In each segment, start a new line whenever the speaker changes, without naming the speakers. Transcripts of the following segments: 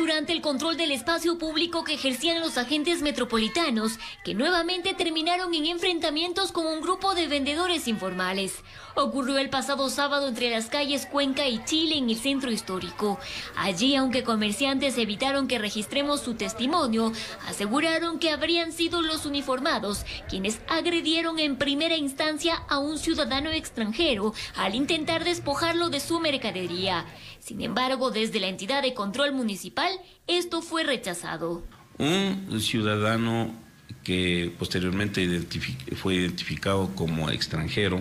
durante el control del espacio público que ejercían los agentes metropolitanos, que nuevamente terminaron en enfrentamientos con un grupo de vendedores informales. Ocurrió el pasado sábado entre las calles Cuenca y Chile en el centro histórico. Allí, aunque comerciantes evitaron que registremos su testimonio, aseguraron que habrían sido los uniformados quienes agredieron en primera instancia a un ciudadano extranjero al intentar despojarlo de su mercadería. Sin embargo, desde la entidad de control municipal, esto fue rechazado.
Un ciudadano que posteriormente fue identificado como extranjero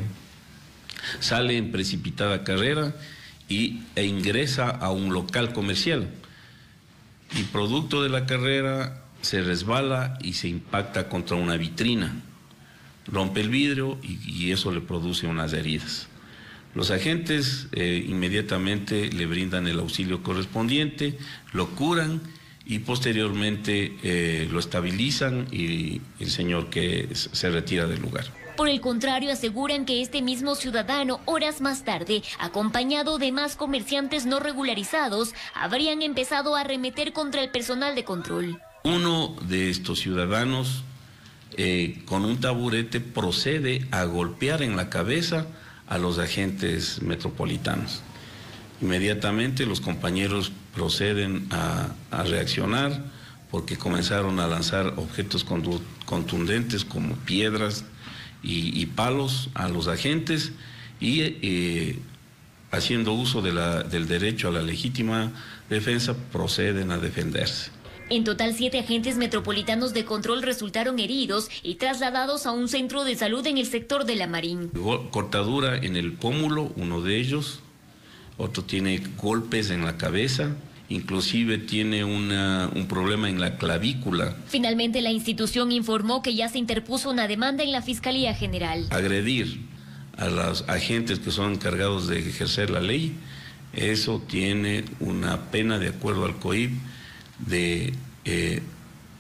sale en precipitada carrera y, e ingresa a un local comercial. Y producto de la carrera se resbala y se impacta contra una vitrina. Rompe el vidrio y, eso le produce unas heridas. Los agentes eh, inmediatamente le brindan el auxilio correspondiente, lo curan y posteriormente eh, lo estabilizan y el señor que se retira del lugar.
Por el contrario, aseguran que este mismo ciudadano, horas más tarde, acompañado de más comerciantes no regularizados, habrían empezado a arremeter contra el personal de control.
Uno de estos ciudadanos, eh, con un taburete, procede a golpear en la cabeza a los agentes metropolitanos. Inmediatamente los compañeros proceden a, reaccionar porque comenzaron a lanzar objetos contundentes como piedras, y, palos a los agentes y eh, haciendo uso del derecho a la legítima defensa proceden a defenderse.
En total, siete agentes metropolitanos de control resultaron heridos y trasladados a un centro de salud en el sector de la Marín.
Cortadura en el pómulo, uno de ellos, otro tiene golpes en la cabeza, inclusive tiene un problema en la clavícula.
Finalmente, la institución informó que ya se interpuso una demanda en la Fiscalía General.
Agredir a los agentes que son encargados de ejercer la ley, eso tiene una pena de acuerdo al COIP de... Eh,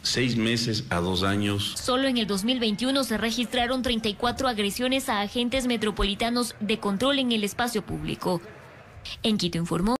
seis meses a dos años.
Solo en el 2021 se registraron 34 agresiones a agentes metropolitanos de control en el espacio público. En Quito informó.